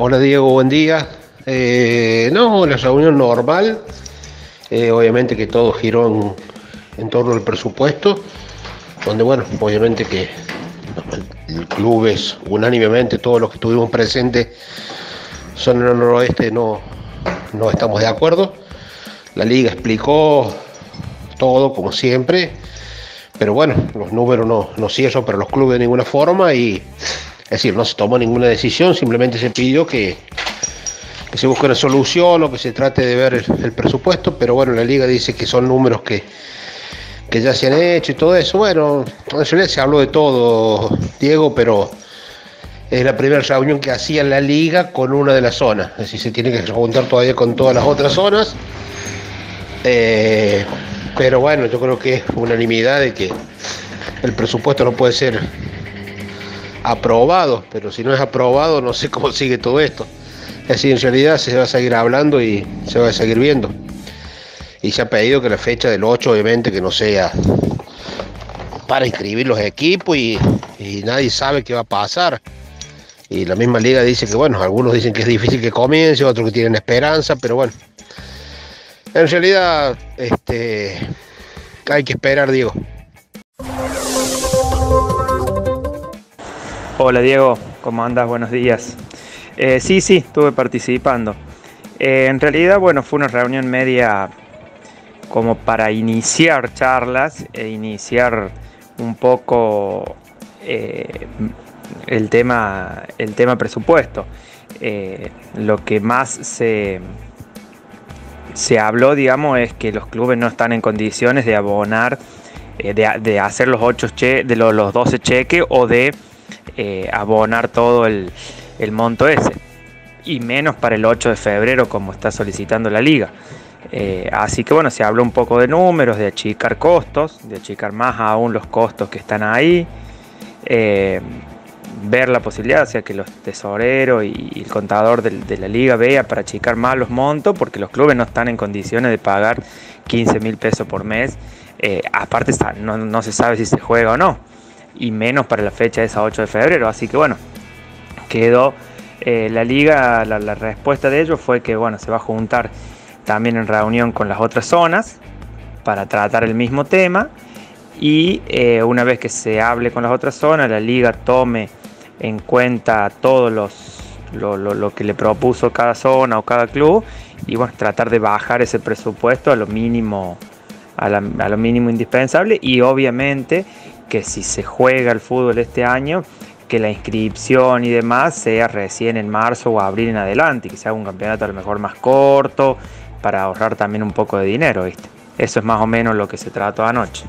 Hola Diego, buen día. Eh, no, la reunión normal, eh, obviamente que todo giró en, torno al presupuesto, donde bueno, obviamente que el club es unánimemente, todos los que estuvimos presentes son en el noroeste, no, no estamos de acuerdo. La liga explicó todo como siempre, pero bueno, los números no, no cierran para los clubes de ninguna forma y es decir, no se tomó ninguna decisión, simplemente se pidió que, se busque una solución o que se trate de ver el, presupuesto, pero bueno, la liga dice que son números que, que ya se han hecho y todo eso. Bueno, en se habló de todo, Diego, pero es la primera reunión que hacía la liga con una de las zonas, es decir, se tiene que juntar todavía con todas las otras zonas. Eh, pero bueno, yo creo que es unanimidad de que el presupuesto no puede ser aprobado, pero si no es aprobado no sé cómo sigue todo esto. Es decir, en realidad se va a seguir hablando y se va a seguir viendo. Y se ha pedido que la fecha del 8 obviamente que no sea para inscribir los equipos y, nadie sabe qué va a pasar. Y la misma liga dice que bueno, algunos dicen que es difícil que comience, otros que tienen esperanza, pero bueno. En realidad, este hay que esperar, digo. Hola Diego, ¿cómo andas? Buenos días. Eh, sí, sí, estuve participando. Eh, en realidad, bueno, fue una reunión media como para iniciar charlas e iniciar un poco eh, el, tema, el tema presupuesto. lo que más se, se habló, digamos, es que los clubes no están en condiciones de abonar, de, hacer los, 8 che, de los, los 12 cheques o de eh, abonar todo el, monto ese. Y menos para el 8 de febrero como está solicitando la liga. Eh, así que bueno, se habló un poco de números, de achicar costos, de achicar más aún los costos que están ahí. Eh, ver la posibilidad, o sea, que los tesoreros y, el contador de, la liga vea para achicar más los montos, porque los clubes no están en condiciones de pagar 15 mil pesos por mes. aparte, no, no, se sabe si se juega o no y menos para la fecha de esa 8 de febrero. Así que bueno, quedó eh, la liga, la, respuesta de ellos fue que bueno, se va a juntar también en reunión con las otras zonas para tratar el mismo tema y eh, una vez que se hable con las otras zonas, la liga tome en cuenta todo los, lo, que le propuso cada zona o cada club y bueno, tratar de bajar ese presupuesto a lo mínimo a, lo mínimo indispensable y obviamente que si se juega el fútbol este año, que la inscripción y demás sea recién en marzo o abril en adelante, que sea un campeonato a lo mejor más corto, para ahorrar también un poco de dinero, ¿viste? Eso es más o menos lo que se trató anoche.